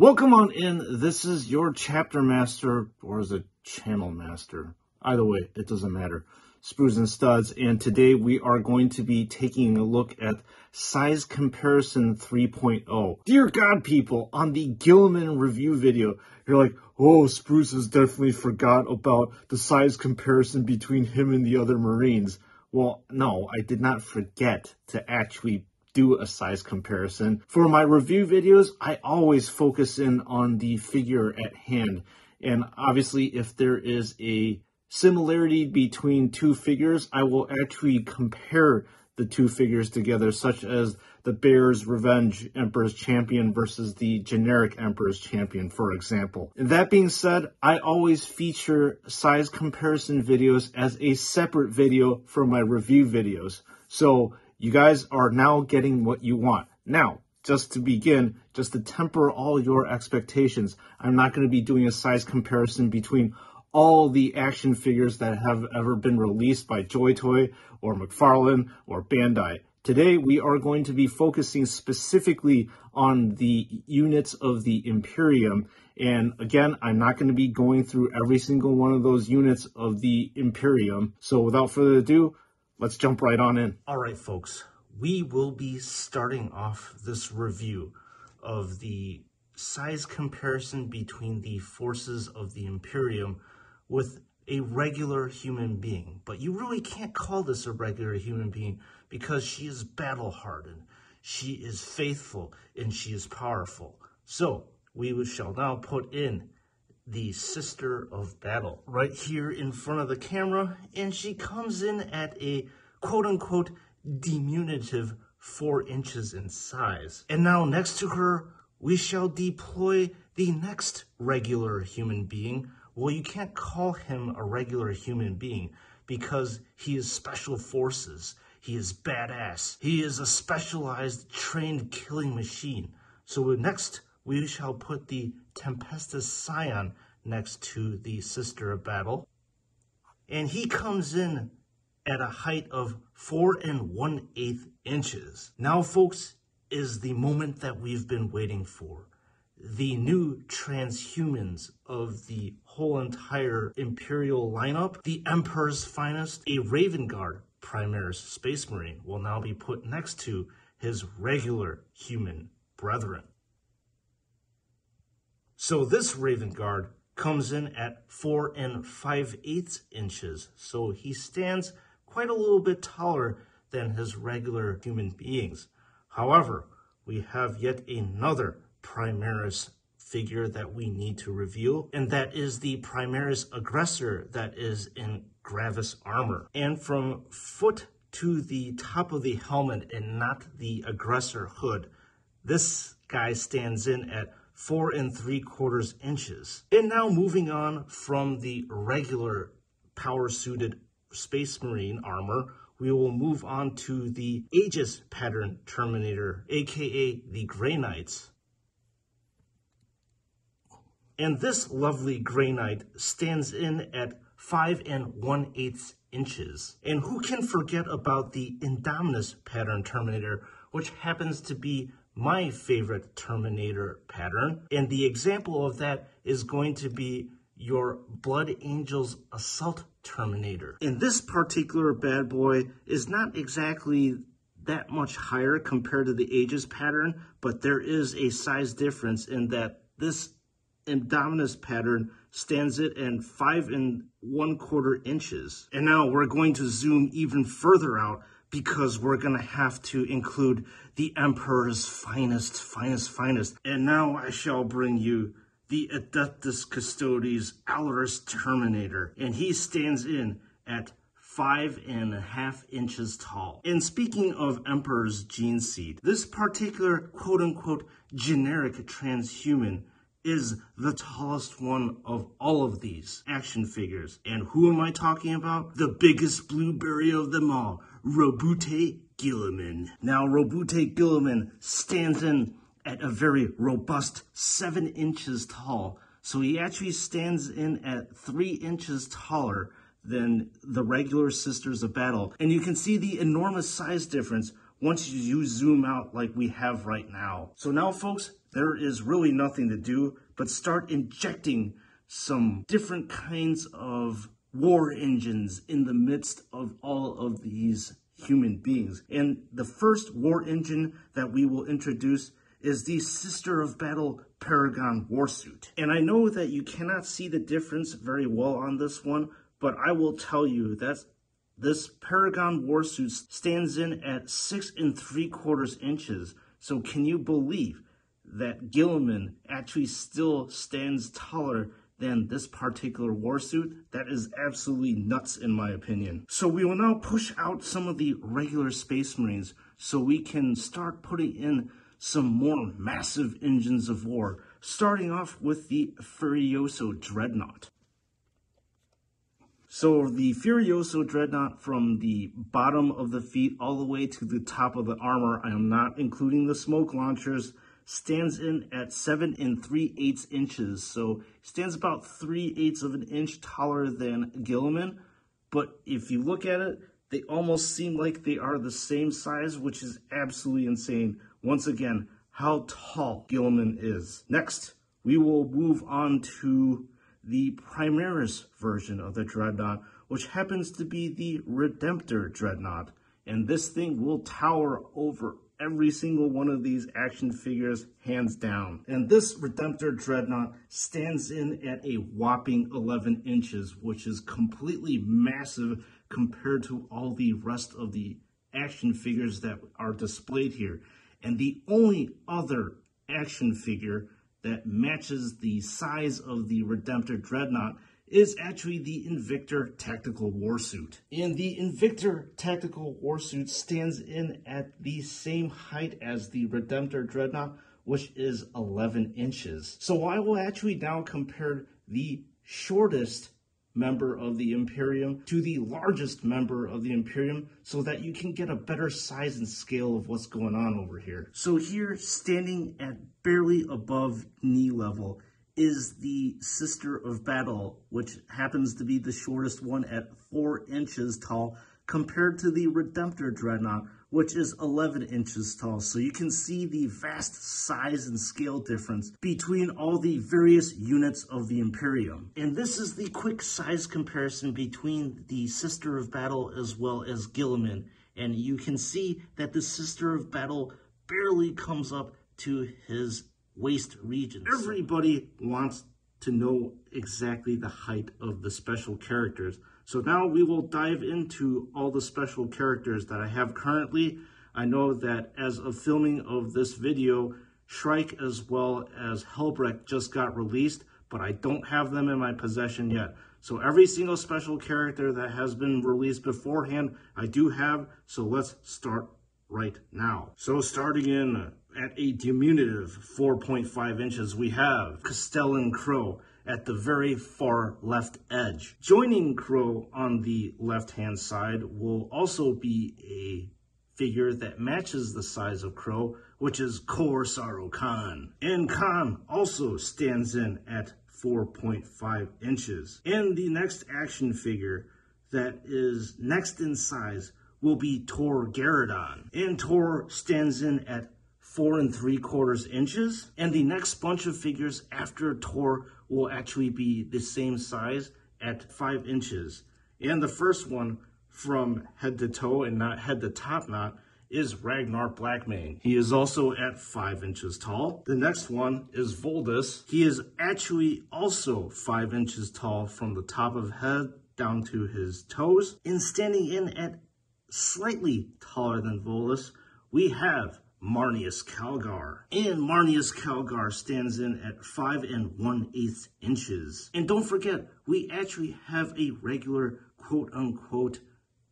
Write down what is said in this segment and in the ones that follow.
Welcome on in. This is your chapter master, or is it channel master? Either way, it doesn't matter. Sprues and Studs, and today we are going to be taking a look at Size Comparison 3.0. Dear God, people, on the Guilliman review video, you're like, oh, Sprues has definitely forgot about the size comparison between him and the other Marines. Well, no, I did not forget to actually do a size comparison. For my review videos, I always focus in on the figure at hand. And obviously, if there is a similarity between two figures, I will actually compare the two figures together, such as the Bears Revenge Emperor's Champion versus the generic Emperor's Champion, for example. And that being said, I always feature size comparison videos as a separate video from my review videos. So you guys are now getting what you want. Now, just to begin, just to temper all your expectations, I'm not going to be doing a size comparison between all the action figures that have ever been released by Joy Toy or McFarlane or Bandai. Today, we are going to be focusing specifically on the units of the Imperium. And again, I'm not going to be going through every single one of those units of the Imperium. So without further ado, let's jump right on in. All right, folks, we will be starting off this review of the size comparison between the forces of the Imperium with a regular human being. But you really can't call this a regular human being because she is battle hardened, she is faithful, and she is powerful. So we shall now put in the sister of battle right here in front of the camera and she comes in at a quote unquote diminutive four inches in size. And now next to her, we shall deploy the next regular human being. Well, you can't call him a regular human being because he is special forces. He is badass. He is a specialized trained killing machine. So next, we shall put the Tempestus Scion next to the Sister of Battle. And he comes in at a height of four and one eighth inches. Now, folks, is the moment that we've been waiting for. The new transhumans of the whole entire Imperial lineup, the Emperor's finest, a Raven Guard Primaris Space Marine, will now be put next to his regular human brethren. So this Raven Guard comes in at four and five eighths inches. So he stands quite a little bit taller than his regular human beings. However, we have yet another Primaris figure that we need to reveal, and that is the Primaris aggressor that is in Gravis armor. And from foot to the top of the helmet and not the aggressor hood, this guy stands in at four and three quarters inches. And now moving on from the regular power suited Space Marine armor, we will move on to the Aegis pattern Terminator, aka the Grey Knights. And this lovely Grey Knight stands in at 5 and 1 8 inches. And who can forget about the Indomitus pattern Terminator, which happens to be my favorite Terminator pattern. And the example of that is going to be your Blood Angels Assault Terminator. And this particular bad boy is not exactly that much higher compared to the Aegis pattern, but there is a size difference in that this Indomitus pattern stands it at five and one quarter inches. And now we're going to zoom even further out because we're going to have to include the Emperor's finest, finest, finest. And now I shall bring you the Adeptus Custodes Allarus Terminator. And he stands in at five and a half inches tall. And speaking of Emperor's gene seed, this particular quote unquote generic transhuman is the tallest one of all of these action figures. And who am I talking about? The biggest blueberry of them all, Roboute Guilliman. Now, Roboute Guilliman stands in at a very robust seven inches tall. So he actually stands in at three inches taller than the regular Sisters of Battle. And you can see the enormous size difference once you zoom out like we have right now. So now, folks, there is really nothing to do but start injecting some different kinds of war engines in the midst of all of these human beings. And the first war engine that we will introduce is the Sister of Battle Paragon Warsuit. And I know that you cannot see the difference very well on this one, but I will tell you that this Paragon Warsuit stands in at six and three quarters inches. So can you believe that Guilliman actually still stands taller than this particular warsuit, that is absolutely nuts in my opinion. So we will now push out some of the regular Space Marines so we can start putting in some more massive engines of war, starting off with the Furioso Dreadnought. So the Furioso Dreadnought from the bottom of the feet all the way to the top of the armor, I am not including the smoke launchers, stands in at 7 and 3 eighths inches. So stands about 3 eighths of an inch taller than Guilliman. But if you look at it, they almost seem like they are the same size, which is absolutely insane. Once again, how tall Guilliman is. Next, we will move on to the Primaris version of the Dreadnought, which happens to be the Redemptor Dreadnought. And this thing will tower over every single one of these action figures hands down. And this Redemptor Dreadnought stands in at a whopping 11 inches, which is completely massive compared to all the rest of the action figures that are displayed here. And the only other action figure that matches the size of the Redemptor Dreadnought is actually the Invictor Tactical Warsuit. And the Invictor Tactical Warsuit stands in at the same height as the Redemptor Dreadnought, which is 11 inches. So I will actually now compare the shortest member of the Imperium to the largest member of the Imperium so that you can get a better size and scale of what's going on over here. So here, standing at barely above knee level, is the Sister of Battle, which happens to be the shortest one at 4 inches tall, compared to the Redemptor Dreadnought, which is 11 inches tall. So you can see the vast size and scale difference between all the various units of the Imperium. And this is the quick size comparison between the Sister of Battle as well as Guilliman. And you can see that the Sister of Battle barely comes up to his waist regions. Everybody wants to know exactly the height of the special characters. So now we will dive into all the special characters that I have currently. I know that as of filming of this video, Shrike as well as Helbrecht just got released, but I don't have them in my possession yet. So every single special character that has been released beforehand, I do have. So let's start right now. So starting in at a diminutive 4.5 inches, we have Castellan Crow at the very far left edge. Joining Crow on the left-hand side will also be a figure that matches the size of Crow, which is Kor'sarro Khan. And Khan also stands in at 4.5 inches. And the next action figure that is next in size will be Tor Garadon. And Tor stands in at four and three quarters inches. And the next bunch of figures after Tor will actually be the same size at five inches. And the first one from head to toe and not head to top knot is Ragnar Blackmane. He is also at 5 inches tall. The next one is Voldus. He is actually also 5 inches tall from the top of head down to his toes. And standing in at slightly taller than Voldus, we have Marneus Calgar. And Marneus Calgar stands in at 5 and 1 8 inches. And don't forget, we actually have a regular quote unquote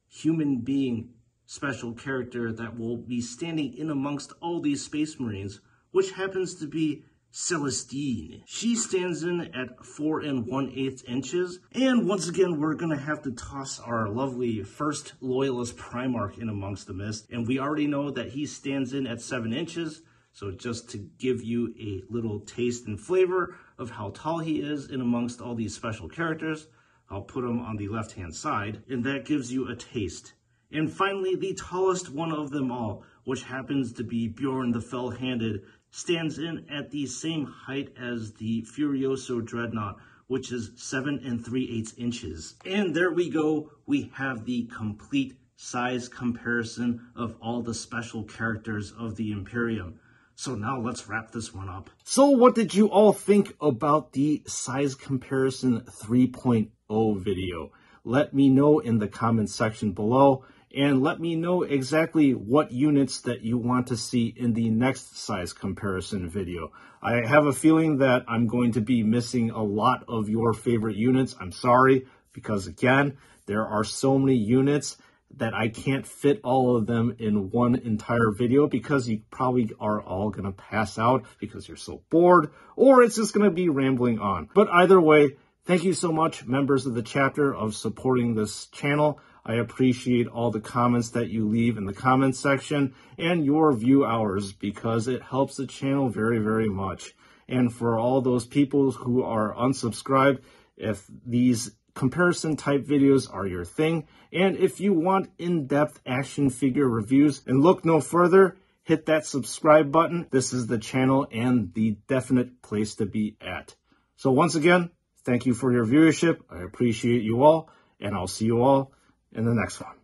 human being special character that will be standing in amongst all these space marines, which happens to be Celestine. She stands in at 4 and 1 8 inches. And once again, we're going to have to toss our lovely first Loyalist Primarch in amongst the mist. And we already know that he stands in at 7 inches. So just to give you a little taste and flavor of how tall he is in amongst all these special characters, I'll put him on the left-hand side. And that gives you a taste. And finally, the tallest one of them all, which happens to be Bjorn the Fell-Handed, stands in at the same height as the Furioso Dreadnought, which is 7 and 3 eighths inches. And there we go, we have the complete size comparison of all the special characters of the Imperium. So now let's wrap this one up. So what did you all think about the size comparison 3.0 video? Let me know in the comment section below and let me know exactly what units that you want to see in the next size comparison video. I have a feeling that I'm going to be missing a lot of your favorite units. I'm sorry because again, there are so many units that I can't fit all of them in one entire video because you probably are all going to pass out because you're so bored or it's just going to be rambling on. But either way, thank you so much, members of the chapter, of supporting this channel. I appreciate all the comments that you leave in the comments section and your view hours because it helps the channel very, very much. And for all those people who are unsubscribed, if these comparison type videos are your thing. And if you want in-depth action figure reviews and look no further, hit that subscribe button. This is the channel and the definite place to be at. So once again, thank you for your viewership. I appreciate you all and I'll see you all in the next one.